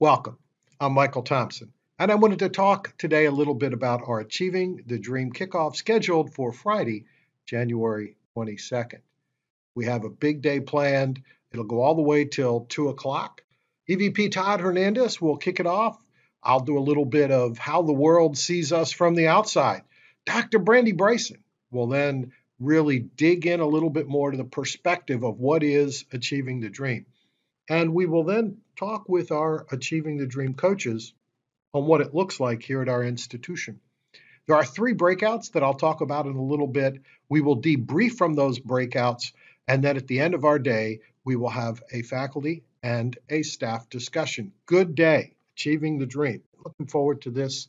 Welcome. I'm Michael Thomson, and I wanted to talk today a little bit about our Achieving the Dream kickoff scheduled for Friday, January 22nd. We have a big day planned. It'll go all the way till 2 o'clock. EVP Todd Hernandez will kick it off. I'll do a little bit of how the world sees us from the outside. Dr. Brandy Bryson will then really dig in a little bit more to the perspective of what is achieving the dream. And we will then talk with our Achieving the Dream coaches on what it looks like here at our institution. There are three breakouts that I'll talk about in a little bit. We will debrief from those breakouts, and then at the end of our day, we will have a faculty and a staff discussion. Good day, Achieving the Dream. Looking forward to this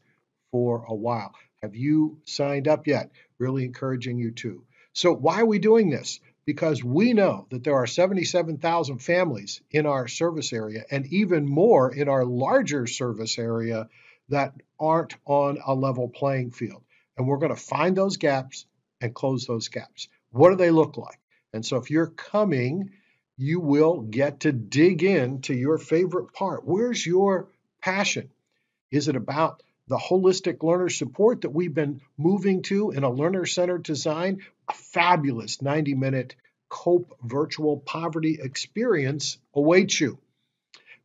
for a while. Have you signed up yet? Really encouraging you to. So, why are we doing this? Because we know that there are 77,000 families in our service area and even more in our larger service area that aren't on a level playing field. And we're going to find those gaps and close those gaps. What do they look like? And so if you're coming, you will get to dig into your favorite part. Where's your passion? Is it about the holistic learner support that we've been moving to in a learner centered design, a fabulous 90 minute COPE virtual poverty experience awaits you.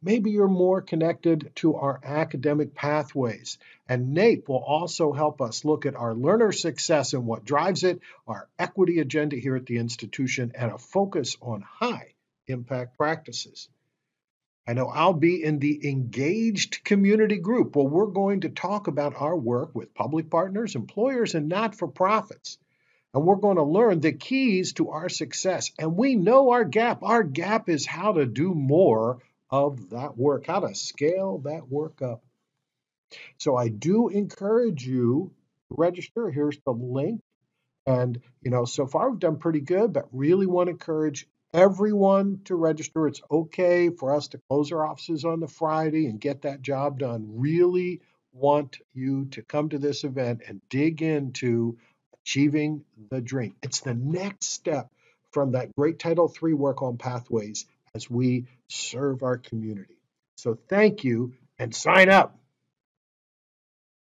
Maybe you're more connected to our academic pathways. And NAEP will also help us look at our learner success and what drives it, our equity agenda here at the institution, and a focus on high impact practices. I know I'll be in the engaged community group where we're going to talk about our work with public partners, employers, and not for profits. And we're going to learn the keys to our success. And we know our gap. Our gap is how to do more of that work, how to scale that work up. So I do encourage you to register. Here's the link. And, you know, so far we've done pretty good, but really want to encourage everyone to register. It's okay for us to close our offices on the Friday and get that job done. Really want you to come to this event and dig into achieving the dream. It's the next step from that great Title III work on pathways as we serve our community. So thank you and sign up.